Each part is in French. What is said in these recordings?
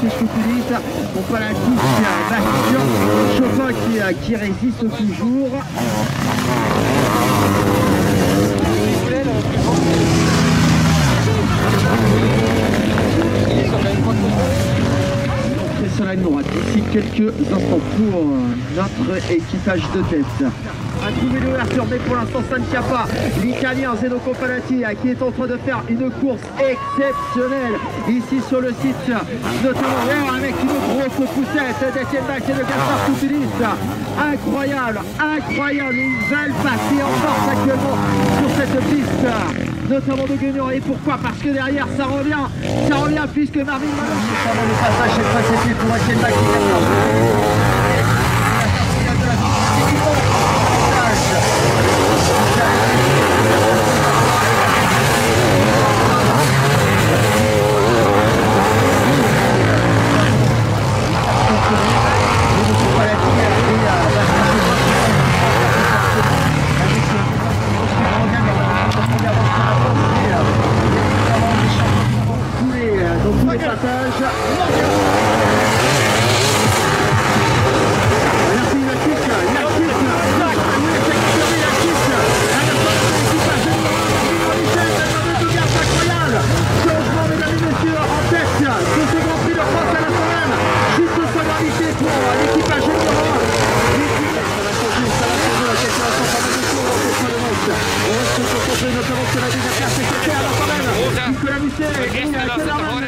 Qu'utilise pour pas la touche Chopin qui, qui résiste toujours. Nous d'ici quelques instants pour notre équipage de tête. Un trouvé d'ouverture, mais pour l'instant ça ne tient pas. L'Italien Zeno Copalati qui est en train de faire une course exceptionnelle ici sur le site, notamment avec une grosse poussette d'Etienne Bach et de Gaspard Coupilis. Incroyable, incroyable, ils veulent passer en force actuellement sur cette piste, notamment de Guignon. Et pourquoi? Parce que derrière ça revient, ça revient puisque Marvin Malon, le passage est précédé pour Etienne avantage. Nicolas Musset, Nicolas Musset,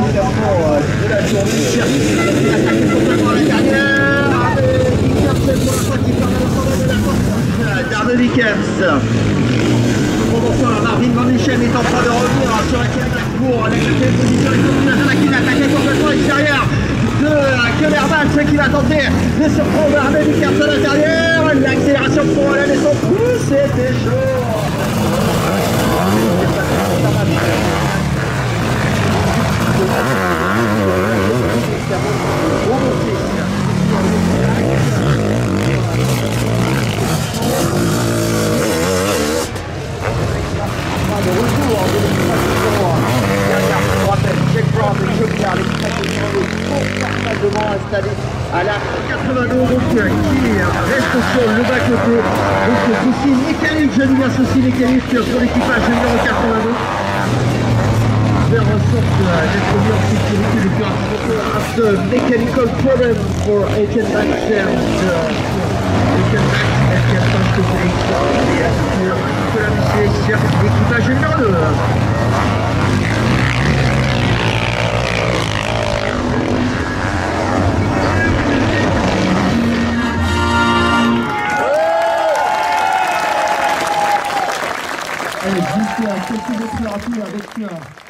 bouleversement euh, de la journée. Il a attaqué complètement la dernière. Avec pour la fois qui permet de la course d'Arnaud Wickens. Pendant ce temps, Marvin Van Michel est en train de revenir sur la pour la quatrième position. Il continue qui l'a attaqué complètement extérieur de Qui va tenter de surprendre Arnaud Wickens à l'intérieur. L'accélération pour la descente. C'était chaud. installé à la 82 donc qui reste sur le bas côté donc souci mécanique mécanique sur l'équipage numéro 82 faire en sorte d'être mis en sécurité after mechanical problem for agent and F4 sélection et assure Nicolas Musset, l'équipage numéro 2. No.